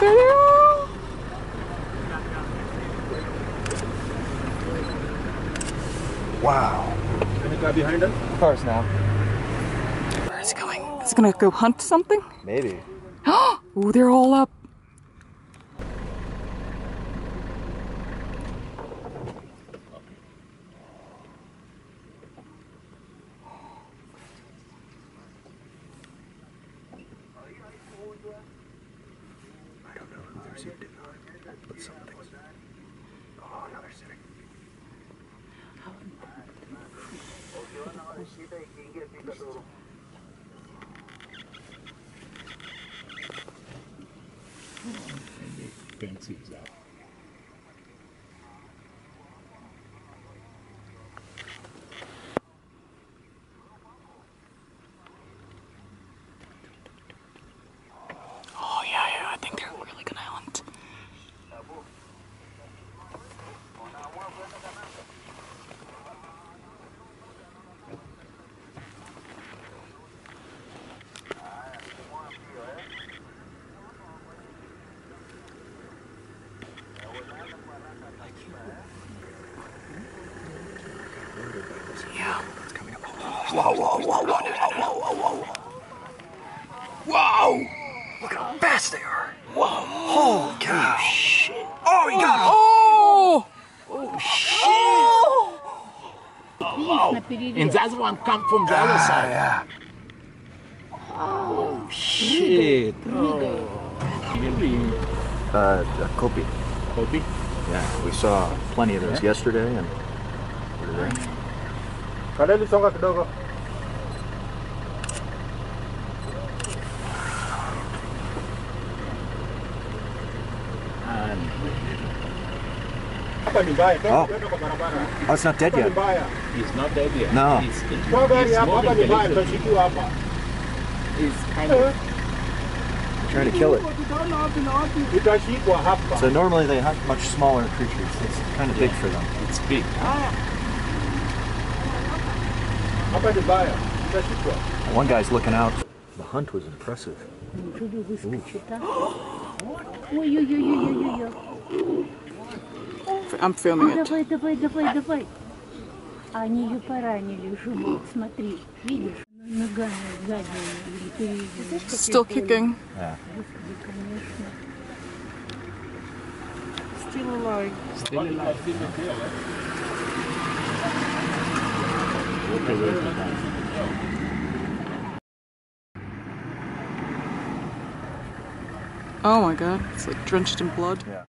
There they are! Wow. Any car behind us? Cars now. Where is it going? Is he gonna go hunt something? Maybe. Oh, they're all up. I don't know who they're sitting on, but something's. Oh, another sitting. Fancy is out. Oh yeah, yeah. I think they're really gonna hunt. Yeah. It's coming up. Whoa, whoa, whoa, whoa, whoa, whoa, whoa, whoa. Whoa! Look how fast they are. Whoa! Holy cow. Shit! Oh, he got him. Oh! Oh, shit! And that one come from the other Ah, side. yeah. Oh, shit! Oh. Really? Uh, a Topi. Kobe? Yeah, we saw plenty of those yesterday and. What are they? Kadali songa kidogo. Hapa ni Oh. twende kwa barabara. Oh, it's not dead yet. mbaya. He's not dead yet. No. He's, he's, Toa gari hapa, hapa ni mbaya, moving a little. tutashikiwa hapa. He's kind of Trying to kill it. So normally they hunt much smaller creatures. It's kind of big for them. it's big. Ah. Hapa ni mbaya, tutashikwa. One guy's looking out. The hunt was impressive. Неужели выскочит, а? Ой-ой-ой-ой-ой-ой. I'm filming it. Давай, давай, давай, давай. Они ее поранили, живот, смотри. Видишь? Ногами задними или передними. Знаешь, как Still ей больно? kicking. Yeah. Господи, конечно. Still alive. Still alive. Oh my god, it's like drenched in blood. Yeah.